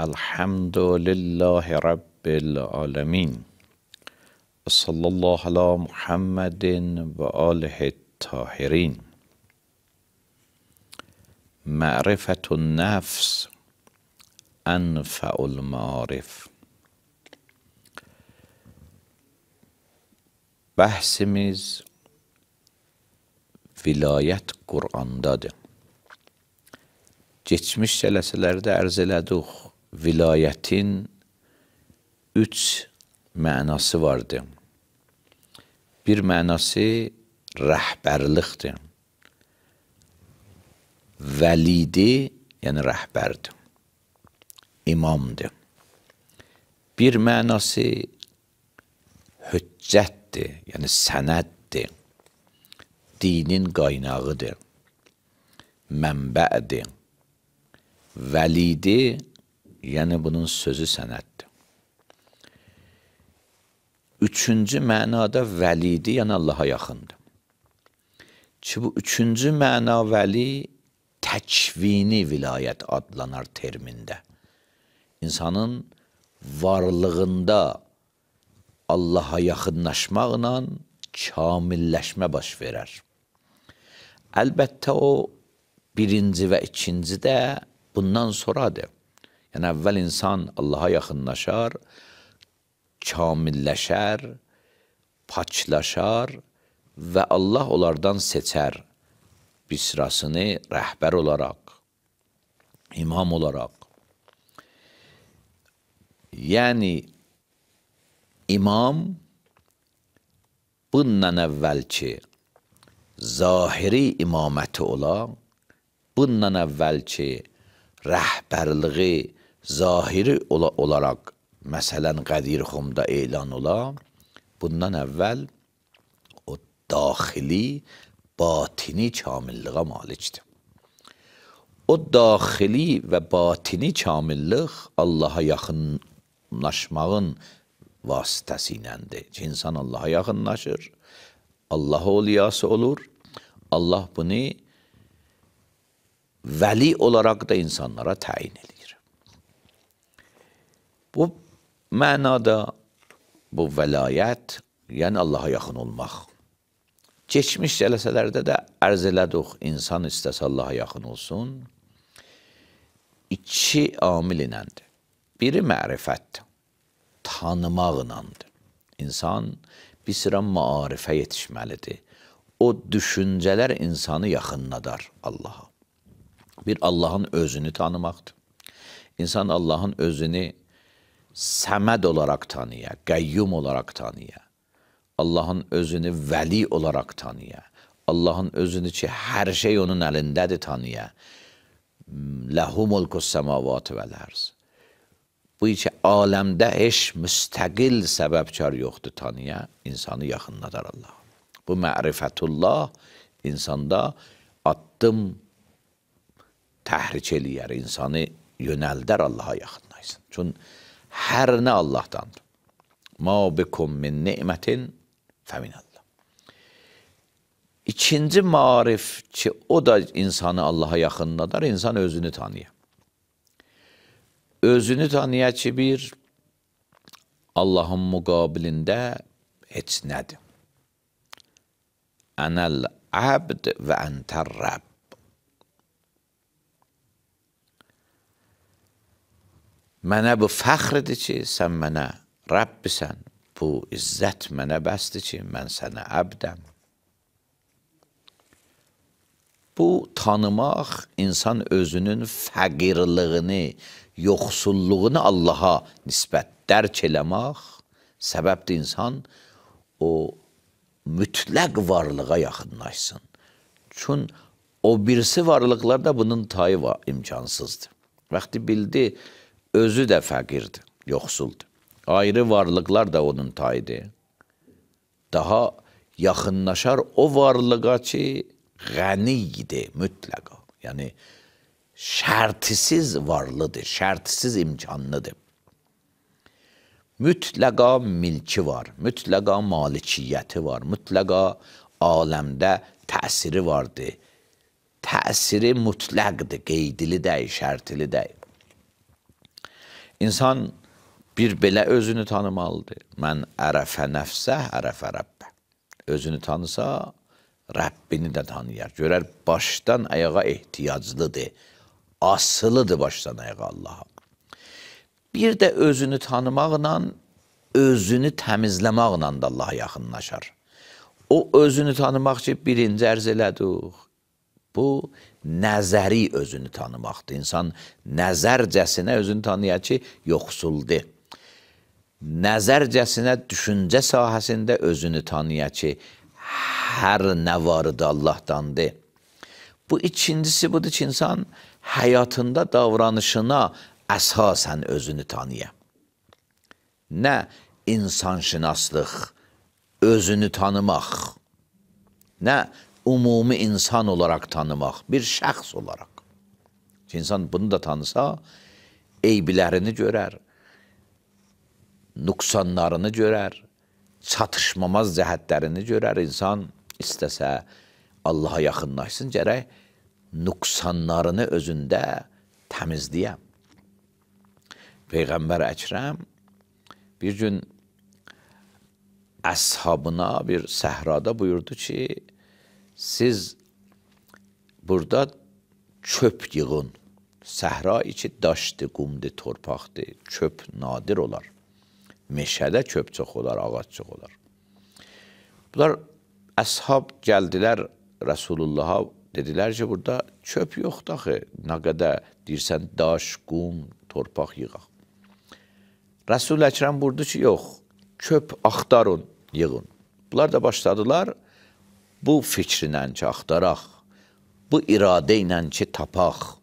الحمد لله رب العالمين صلى الله على محمد وآله الطاهرين معرفة النفس أنفع المعارف Bəhsimiz vilayət Qur'andadır. Keçmiş cələsələrdə ərz elədik, vilayətin üç mənası vardı. Bir mənası rəhbərlikdir. Vəlidi, yəni rəhbərdir. İmamdır. Bir mənası hüccətdir, yəni sənəddir. Dinin qaynağıdır. Mənbədir. Vəlidi, yəni bunun sözü sənəddir. Üçüncü mənada vəlidi, yəni Allaha yaxındır. Ki, bu üçüncü məna vəli təkvini vilayət adlanar termində. İnsanın varlığında Allaha yaxınlaşmaqla kamilləşmə baş verər. Əlbəttə o birinci və ikinci də bundan sonradır. Yəni əvvəl insan Allaha yaxınlaşar, kamilləşər, paçlaşar və Allah onlardan seçər bir sırasını rəhbər olaraq, imam olaraq. Yəni imam bundan əvvəl ki zahiri imaməti ola, bundan əvvəl ki rəhbərliği zahiri ola olaraq məsələn Qədir Xumda elan ola, bundan əvvəl o daxili, batini kamilliğə malikdir. O daxili və batini kamillik Allaha yaxınlaşmağın vasitəsi iləndir. Ki, insan Allaha yaxınlaşır, Allah oliyası olur, Allah bunu vəli olaraq da insanlara təyin edir. Bu mənada bu vəlayət, yəni Allaha yaxın olmaq. Keçmiş cələsələrdə də ərz elədik, insan istəsə Allaha yaxın olsun, iki amil iləndir. Biri mərifətdir, tanımaqlandır. İnsan bir sıra maarifə yetişməlidir. O düşüncələr insanı yaxınladar Allaha. Bir Allahın özünü tanımaqdır. İnsan Allahın özünü səməd olaraq tanıya, qəyyum olaraq tanıya, Allahın özünü vəli olaraq tanıya, Allahın özünü ki, hər şey onun əlindədir tanıya, ləhu mulkus səmavatı vəl-ərz. Bu ki, aləmdə heç müstəqil səbəbkar yoxdur tanıya, insanı yaxınladar Allah. Bu mərifətullah insanda addım təhrik eləyər, insanı yönəldər Allaha yaxınlaysın. Çünki hər nə Allahdandır. Ma bikum min ni'mətin fəminəllah. İkinci marif ki, o da insanı Allaha yaxınladar, insan özünü tanıyır. Özünü tanıya ki, bir Allahın müqabilində heç nədir. Ənəl əbd və əntər Rəbb. Mənə bu fəxrdir ki, sən mənə Rəbbisən. Bu izzət mənə bəsdir ki, mən sənə əbdəm. Bu tanımaq insan özünün fəqirliyini, yoxsulluğunu Allaha nisbət dərk eləmək səbəbdir insan o mütləq varlığa yaxınlaşsın. Çün o birisi varlıqlarda bunun tayı var, imkansızdır. Vaxtı bildi, özü də fəqirdir, yoxsuldur. Ayrı varlıqlar da onun tayıdır. Daha yaxınlaşar o varlığa ki, qənidir mütləqa. Yəni, şərtisiz varlıdır, şərtisiz imkanlıdır. Mütləqa milki var, mütləqa malikiyyəti var, mütləqa aləmdə təsiri vardır. Təsiri mütləqdir, qeydili deyil, şərtili deyil. İnsan bir belə özünü tanımalıdır. Mən ərəfə nəfsə, ərəfə rəbbə. Özünü tanısa, Rəbbini də tanıyar. Görər başdan ayağa ehtiyaclıdır. Asılıdır başdan ayağa Allaha. Bir də özünü tanımaqla, özünü təmizləməklə də Allaha yaxınlaşar. O özünü tanımaq ki, birinci ərz elədik. Bu nəzəri özünü tanımaqdır. İnsan nəzərcəsinə özünü tanıyır ki, yoxsuldur. Nəzərcəsinə düşüncə sahəsində özünü tanıyır ki, hər nə varıdır Allahdandır. Bu ikincisi budur ki, insan həyatında davranışına əsasən özünü tanıya. Nə insanşınaslıq, özünü tanımaq, nə umumi insan olaraq tanımaq, bir şəxs olaraq. Ki, insan bunu da tanısa, eybilərini görər, nüqsanlarını görər, çatışmamaz cəhətlərini görər. İnsan istəsə Allaha yaxınlaşsın, gərək nüqsanlarını özündə təmizləyəm. Peyğəmbər Əkrəm bir gün əshabına bir səhrada buyurdu ki, siz burada çöp yığın. Səhra içi daşdır, qumdur, torpaqdır, çöp nadir olar. Meşədə çöp çox olar, ağac çox olar. Bunlar əshab gəldilər Rəsulullaha, dedilər ki, burada çöp yoxdur axı. Nə qədər deyirsən daş, qum, torpaq yığaq. Rəsul Əkrəm buyurdu ki, yox, çöp axtarın, yığın. Bunlar da başladılar bu fikrinlə ki, axtaraq, bu iradə ilə ki, tapaq,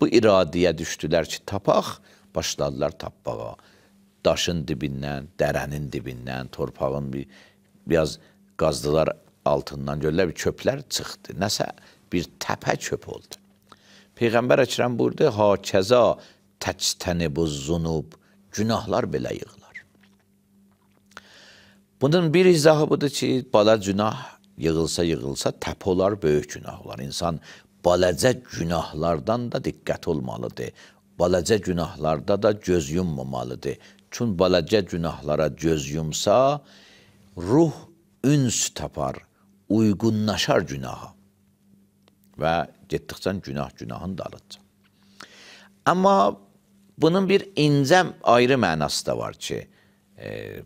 bu iradəyə düşdülər ki, tapaq, başladılar tapmağa. Daşın dibindən, dərənin dibindən, torpağın bir, biraz qazdılar altından, görürlər bir çöplər çıxdı. Nəsə bir təpə çöp oldu. Peyğəmbər Əkrəm buyurdu, ha kəza təctəni bu zunub, günahlar belə yığılır. Bunun bir izahı budur ki, bala günah yığılsa yığılsa təp olar, böyük günah olar. İnsan balacə günahlardan da diqqət olmalıdır. Balacə günahlarda da göz yummamalıdır. Çün balacə günahlara göz yumsa, ruh üns tapar, uyğunlaşar günaha və getdikcə günah günahın dalıca. Amma bunun bir incə ayrı mənası da var ki, e,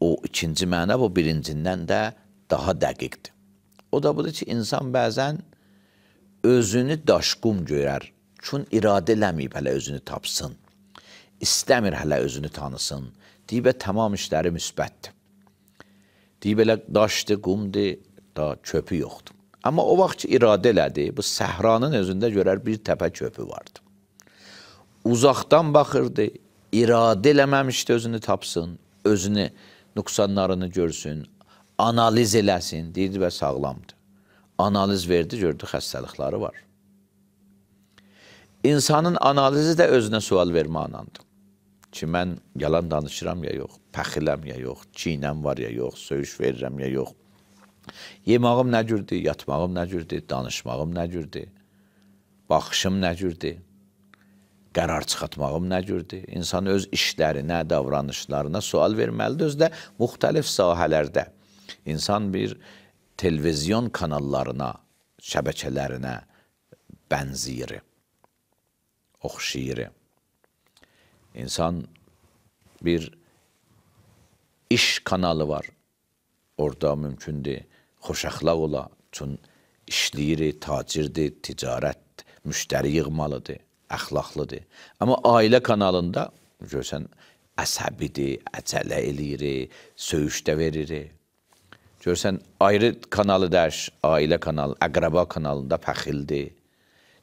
o ikinci məna bu birincindən də daha dəqiqdir. O da budur ki, insan bəzən özünü daşqum görər. Çün iradə eləməyib hələ özünü tapsın. İstəmir hələ özünü tanısın. Deyibə tamam işləri müsbətdir. Deyib elə daşdır, qumdur, da çöpü yoxdur. Amma o vaxt ki, iradə elədi, bu səhranın özündə görər bir təpə çöpü vardı. Uzaqdan baxırdı, iradə eləməmişdi özünü tapsın, özünü nüqsanlarını görsün, analiz eləsin, deyirdi və sağlamdır. Analiz verdi, gördü xəstəlikləri var. İnsanın analizi də özünə sual vermə anandır. Ki, mən yalan danışıram ya yox, pəxiləm ya yox, çiynəm var ya yox, söyüş verirəm ya yox. Yemağım nə cürdür, yatmağım nə cürdür, danışmağım nə cürdür, baxışım nə cürdür qərar çıxartmağım nə cürdür? İnsan öz işlərinə, davranışlarına sual verməlidir. Özdə müxtəlif sahələrdə. İnsan bir televizyon kanallarına, şəbəkələrinə bənziyir, oxşayır. İnsan bir iş kanalı var. Orada mümkündür xoşəxlaq ola. Çün işləyir, tacirdir, ticarət, müştəri yığmalıdır əxlaqlıdır. Amma ailə kanalında görsən əsəbidir, əcələ eləyir, söyüşdə verir. Görsən ayrı kanalı dəş, ailə kanalı, əqrəba kanalında pəxildir,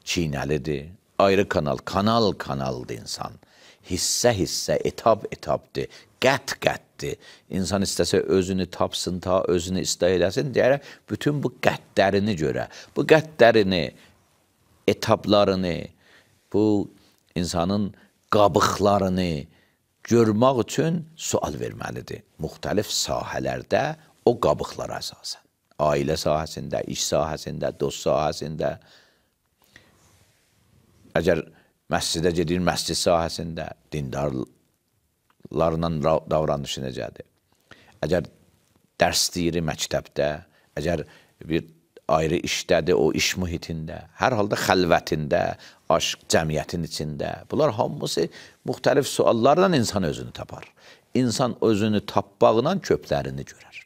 çiynəlidir. Ayrı kanal, kanal kanaldır insan. Hissə-hissə, etab-etabdır, qət-qətdir. İnsan istəsə özünü tapsın, ta özünü istə eləsin, deyərək bütün bu qətlərini görə, bu qətlərini, etablarını, bu insanın qabıqlarını görmək üçün sual verməlidir. Müxtəlif sahələrdə o qabıqlara əsasən. Ailə sahəsində, iş sahəsində, dost sahəsində. Əgər Məscidə gedir, məscid sahəsində dindarlarla davranışı necədir? Əgər dərs deyir məktəbdə, əgər bir ayrı işdədir, o iş mühitində, hər halda xəlvətində, aşk cəmiyyətin içində. Bunlar hamısı müxtəlif suallarla insan özünü tapar. İnsan özünü tapmaqla köplərini görər.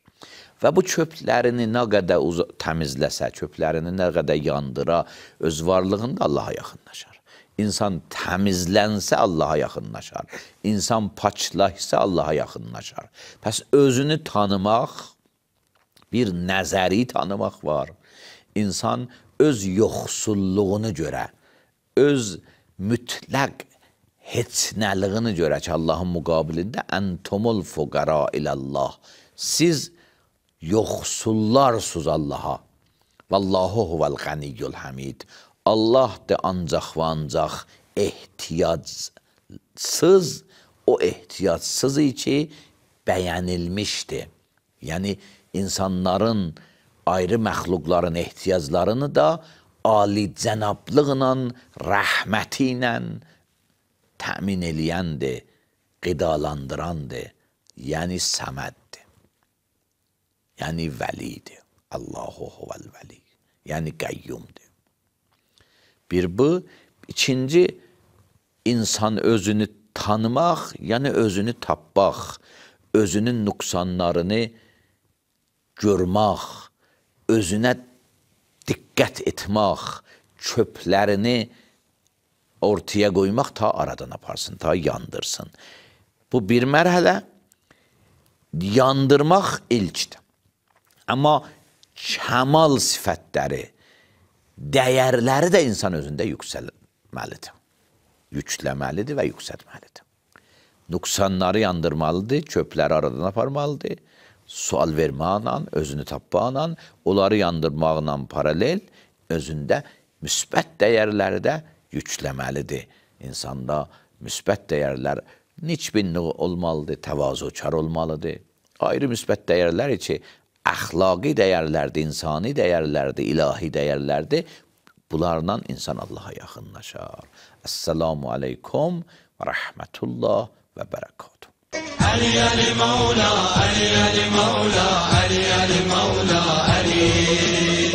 Və bu köplərini nə qədər təmizləsə, köplərini nə qədər yandıra, öz varlığında Allaha yaxınlaşar. İnsan təmizlənsə Allaha yaxınlaşar. İnsan paçlaşsa Allaha yaxınlaşar. Pəs özünü tanımaq, bir nəzəri tanımaq var. İnsan öz yoxsulluğunu görə, öz mütləq heçnəliyini görə ki, Allahın müqabilində əntumul fuqara ilallah. Siz yoxsullarsınız Allaha. Vallahu huvel ganiyyul hamid. Allah da ancaq və ancaq ehtiyacsız, o ehtiyacsız ki, bəyənilmişdir. Yəni, insanların, ayrı məxluqların ehtiyaclarını da ali cənablıqla, rəhməti ilə təmin eləyəndir, qidalandırandır, yəni səməddir. Yəni vəlidir. Allahu huvəl vəli. Yəni qəyyumdur. Bir bu, ikinci insan özünü tanımaq, yəni özünü tapmaq, özünün nüqsanlarını görmək, özünə diqqət etmək, çöplərini ortaya qoymaq ta aradan aparsın, ta yandırsın. Bu bir mərhələ yandırmaq ilkdir. Amma kəmal sifətləri, dəyərləri də insan özündə yüksəlməlidir. Yükləməlidir və yüksəltməlidir. Nüqsanları yandırmalıdır, çöpləri aradan aparmalıdır sual verməklə, özünü tapmaqla, onları yandırmaqla paralel özündə müsbət dəyərləri də yükləməlidir. İnsanda müsbət dəyərlər niçbinliği olmalıdır, təvazökar olmalıdır. Ayrı müsbət dəyərlər ki, əxlaqi dəyərlərdir, insani dəyərlərdir, ilahi dəyərlərdir. Bunlarla insan Allaha yaxınlaşar. Əssalamu aleykum və rəhmətullah və bərəkatuhu. علي المولى علي المولى علي المولى علي.